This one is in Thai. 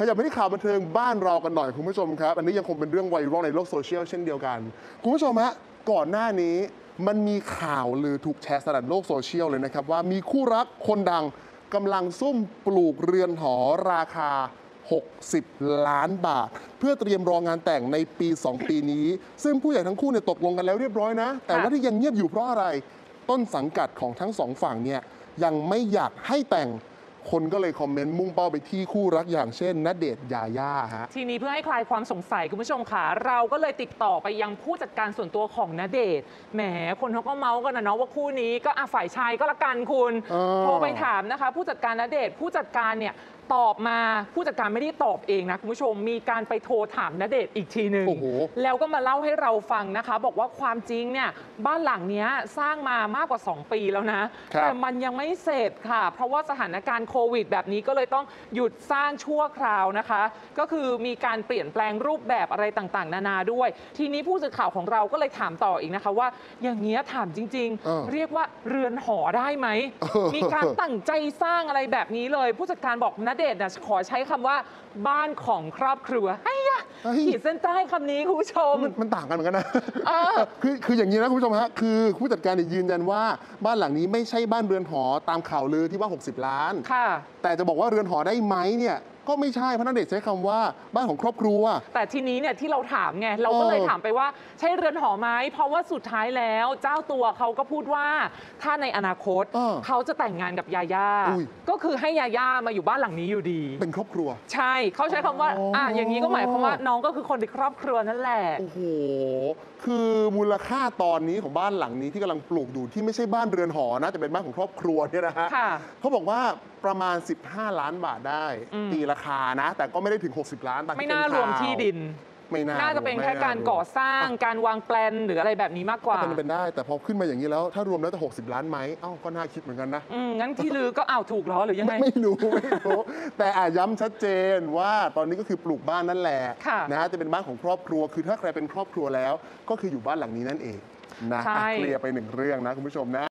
ขยับไปที่ข่าวบันเทิงบ้านเรากันหน่อยคุณผู้ชมครับ อันนี้ยังคงเป็นเรื่องไวรัลในโลกโซเชียลเช่นเดียวกัน คุณผู้ชมฮะก่อนหน้านี้มันมีข่าวลือถูกแชร์สนั่นโลกโซเชียลเลยนะครับ ว่ามีคู่รักคนดังกำลังซุ่มปลูกเรือนหอราคา 60 ล้านบาท เพื่อเตรียมรองงานแต่งในปี 2 ปีนี้ ซึ่งผู้ใหญ่ทั้งคู่เนี่ยตกลงกันแล้วเรียบร้อยนะ แต่ว่าที่ยังเงียบอยู่เพราะอะไร ต้นสังกัดของทั้งสองฝั่งเนี่ยยังไม่อยากให้แต่ง คนก็เลยคอมเมนต์มุ่งเป้าไปที่คู่รักอย่างเช่นณเดชน์ยาย่าฮะ ทีนี้เพื่อให้คลายความสงสัยคุณผู้ชมค่ะ เราก็เลยติดต่อไปยังผู้จัดการส่วนตัวของณเดชน์แหมคนเขาก็เมาส์กันนะเนาะว่าคู่นี้ก็อะฝ่ายชายก็ละกันคุณอ๋อโทรไปถามนะคะ ผู้จัดการณเดชน์ผู้จัดการเนี่ย ตอบมาผู้จัดการไม่ได้ตอบเองนะคุณผู้ชมมีการไปโทรถามณเดชน์อีกทีหนึ่งโอ้โห แล้วก็มาเล่าให้เราฟังนะคะ บอกว่าความจริงเนี่ยบ้านหลังเนี้ยสร้างมามากกว่า 2 ปีแล้วนะ ครับ แต่มันยังไม่เสร็จค่ะ เพราะว่าสถานการณ์โควิด แบบนี้ก็เลยต้องหยุดสร้างชั่วคราวนะคะ ก็คือมีการเปลี่ยนแปลงรูปแบบอะไรต่างๆ นานาด้วย ทีนี้ผู้สื่อข่าวของเราก็เลยถามต่ออีกนะคะว่า อย่างเงี้ยถามจริง เออๆ เรียกว่าเรือนหอได้ไหม เออ มีการตั้งใจสร้างอะไรแบบนี้เลย ผู้จัดการบอกณเดชน์นะขอใช้คำว่าบ้านของครอบครัวไอ้ยะเฮ้ย ขีดเส้นใต้คำนี้คุณผู้ชม มันมันต่างกันเหมือนกันนะเออ คือคืออย่างนี้นะคุณผู้ชมฮะคือผู้จัดการเนี่ยยืนยันว่าบ้านหลังนี้ไม่ใช่บ้านเรือนหอตามข่าวลือที่ว่า 60 ล้าน ค่ะ แต่จะบอกว่าเรือนหอได้ไหมเนี่ย ก็ไม่ใช่เพราะณเดชน์ใช้คำว่าบ้านของครอบครัว แต่ทีนี้เนี่ยที่เราถามไงเราก็เลยเออถามไปว่าใช่เรือนหอไหมเพราะว่าสุดท้ายแล้ว เจ้าตัวเขาก็พูดว่าถ้าในอนาคตเออเขาจะแต่งงานกับยาย่าอุ้ย ก็คือให้ยาย่ามาอยู่บ้านหลังนี้อยู่ดี เป็นครอบครัว ใช่เขาใช้คำว่าอ๋ออ่ อะอย่างนี้ก็หมายความว่าน้องก็คือคนในครอบครัวนั่นแหละ โอ้โห คือมูลค่าตอนนี้ของบ้านหลังนี้ที่กำลังปลูกอยู่ที่ไม่ใช่บ้านเรือนหอนะแต่เป็นบ้านของครอบครัวเนี่ยนะฮะค่ะเขาบอกว่าประมาณ 15 ล้านบาทได้ อืม ตีราคานะ แต่ก็ไม่ได้ถึง 60 ล้านตามที่ไม่น่าเป็รวมข่ที่ดิน ไม่น่าน่าจะเป็นไม่แค่การก่อสร้างการวางแปลนหรืออะไรแบบนี้มากกว่าเป็นไปได้ แต่พอขึ้นมาอย่างนี้แล้ว ถ้ารวมแล้วจะ60 ล้านไหมเอ้าก็น่าคิดเหมือนกันนะ อืมงั้นที่ลือก็อ้าวถูกเหรอหรือยังไง ไม่รู้ไม่รู้ แต่อาย้ำชัดเจนว่าตอนนี้ก็คือปลูกบ้านนั่นแหละค่ะ นะฮะจะเป็นบ้านของครอบครัว คือถ้าใครเป็นครอบครัวแล้ว ก็คืออยู่บ้านหลังนี้นั่นเองนะใช่อะเคลียร์ไปหนึ่งเรื่องนะคุณผู้ชมนะ